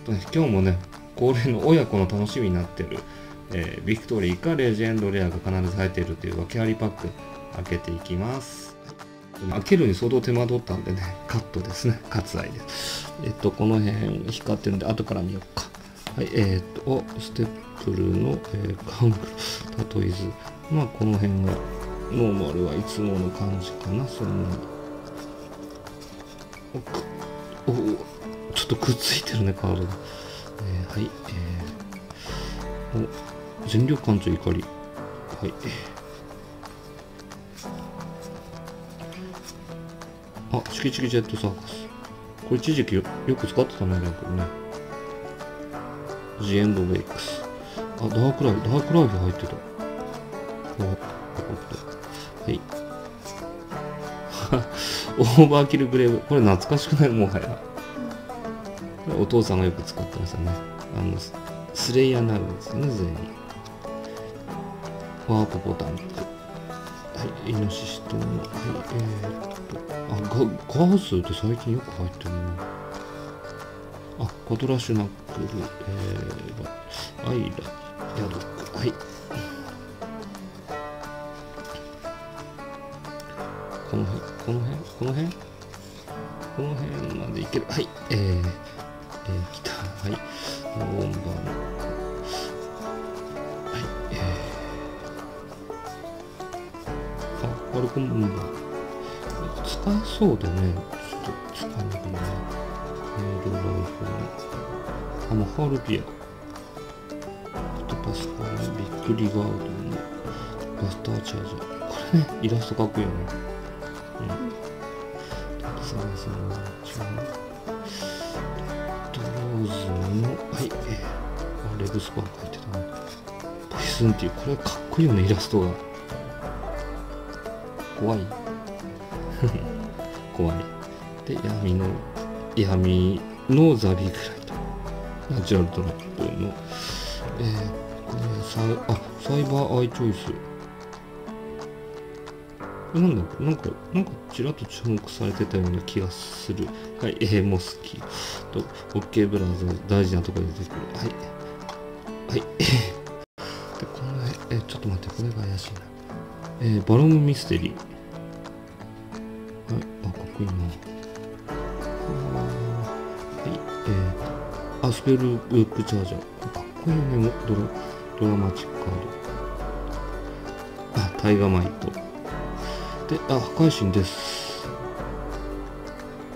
とね今日もね恒例の親子の楽しみになってる、えービクトリーかレジェンドレアが必ず入っているという訳ありパック開けていきます。開けるに相当手間取ったんでねカットですね。割愛で。すえっとこの辺光ってるんで後から見ようか。はいえー、っとステップルの、えー、カングルタトイズまあこの辺はノーマルはいつもの感じかなそんなに。おおちょっとくっついてるねカードが、えーはいえー、お全力感と怒り。はい。あチキチキジェットサーカス。これ一時期よよく使ってたねだけどね。ジエンドウェイクス。あダークライフダークライフ入ってた。はい。オーバーキルグレーブ。これ懐かしくないもはや。お父さんがよく使ってましたね。あのスレイヤーになるんですよね全員。ワープボタンはいイノシシとはいえー、っとあガガースって最近よく入ってるねあコトラッシュナックルえー、アイラヤドック。はい。この辺この辺この辺？この辺までいける。はいえー、えー、来たはい4番はいえー、あこれこんばんは使えそうでねちょっと使えなくない。メールライフのあもうハールビアフトパスカーのビッグリガードのバスターチャージャーこれねイラストかっこいいよねうんさあそのちゃドローズのはいえー、レグスパーク入ってたねポイズンっていうこれかっこいいよねイラストが。怖い。怖い。で闇の闇のザビークライト。ナチュラルトラップの。えー、これサイあサイバーアイチョイス。なんだっけなんかなんかちらっと注目されてたような気がする。はいえー、モスキー。と OK ブラザーズ大事なところに出てくる。はい。はい。でこのえ、ちょっと待ってこれが怪しいな。えー、バロムミステリー。はい、あ、かっこいいな。はい、えー、アスペルブックチャージャー。かっこいいね、ドラドラマチックカード。あ、タイガマイト。で、あ、破壊神です。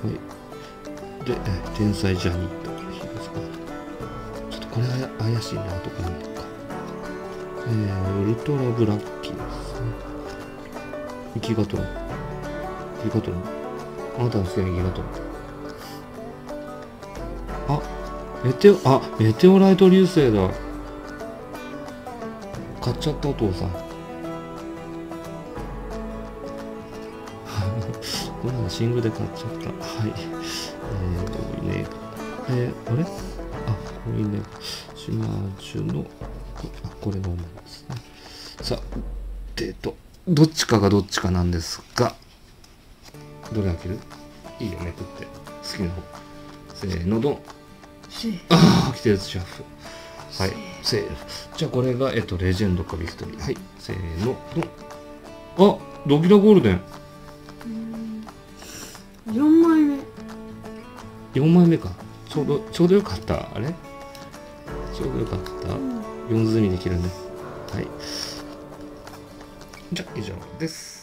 はい。で、天才ジャニート。ヒーローズカード。ちょっとこれは怪しいな、後から見るか。えー、ウルトラブラッキーですね。生きがトラギガトロンあなたの好きなギガトロンあメテオあメテオライト流星だ買っちゃったお父さんこんなのシングルで買っちゃった。はい。えー、これね。えー、あれ？あこれね。島中のこあこれのものですね。さあでとどっちかがどっちかなんですがどれ開ける？いいよめくって。好きな方。せーのドン。ああ来てるシャッフはい。せーの。じゃあこれがえっとレジェンドかビクトリー。はい。せーのドン。あドキドゴールデン4枚目か。ちょうどちょうどよかった。あれ？ちょうどよかった。4積みできるねはい。じゃあ以上です